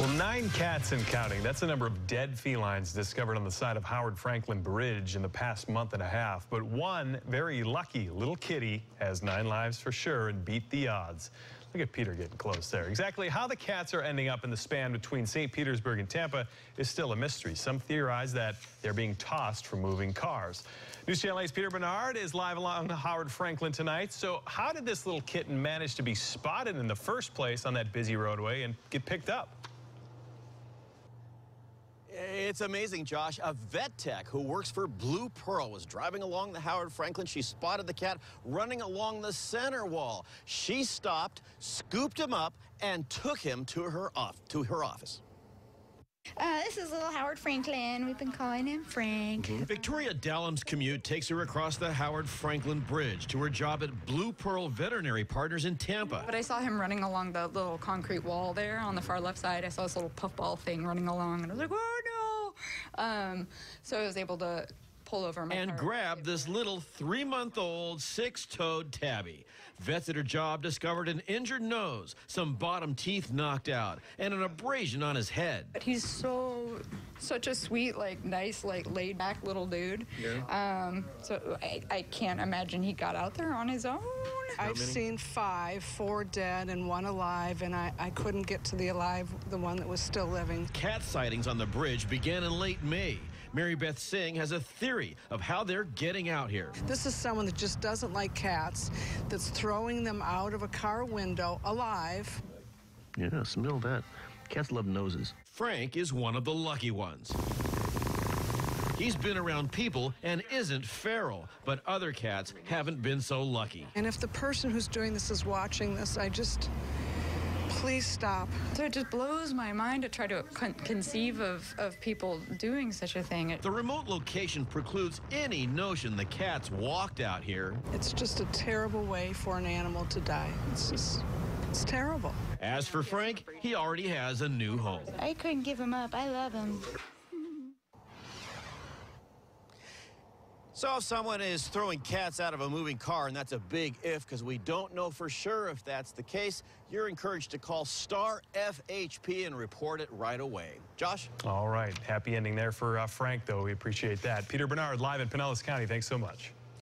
Well, nine cats and counting. That's the number of dead felines discovered on the side of Howard Frankland Bridge in the past month and a half. But one very lucky little kitty has nine lives for sure and beat the odds. Look at Peter getting close there. Exactly how the cats are ending up in the span between St. Petersburg and Tampa is still a mystery. Some theorize that they're being tossed from moving cars. News Channel 8's Peter Bernard is live along Howard Frankland tonight. So how did this little kitten manage to be spotted in the first place on that busy roadway and get picked up? It's amazing, Josh. A vet tech who works for Blue Pearl was driving along the Howard Frankland. She spotted the cat running along the center wall. She stopped, scooped him up, and took him to her off to her office. Uh, this is little Howard Frankland. We've been calling him Frank. Mm -hmm. Victoria Dallum's commute takes her across the Howard Frankland Bridge to her job at Blue Pearl Veterinary Partners in Tampa. But I saw him running along the little concrete wall there on the far left side. I saw this little puffball thing running along, and I was like, no! Um, so I was able to pull over my and grab this little three-month-old six-toed tabby. Vets at her job discovered an injured nose, some bottom teeth knocked out, and an abrasion on his head. But he's so such a sweet, like nice, like laid-back little dude. Yeah. Um, so I, I can't imagine he got out there on his own. I've seen five, four dead and one alive, and I, I couldn't get to the alive, the one that was still living. Cat sightings on the bridge began in late May. Mary Beth Singh has a theory of how they're getting out here. This is someone that just doesn't like cats, that's throwing them out of a car window alive. Yeah, smell that. Cats love noses. Frank is one of the lucky ones. He's been around people and isn't feral, but other cats haven't been so lucky. And if the person who's doing this is watching this, I just Please stop. So it just blows my mind to try to con conceive of, of people doing such a thing. The remote location precludes any notion the cats walked out here. It's just a terrible way for an animal to die. It's just, it's terrible. As for Frank, he already has a new home. I couldn't give him up. I love him. So if someone is throwing cats out of a moving car, and that's a big if because we don't know for sure if that's the case, you're encouraged to call Star FHP and report it right away. Josh? All right. Happy ending there for uh, Frank, though. We appreciate that. Peter Bernard, live in Pinellas County. Thanks so much.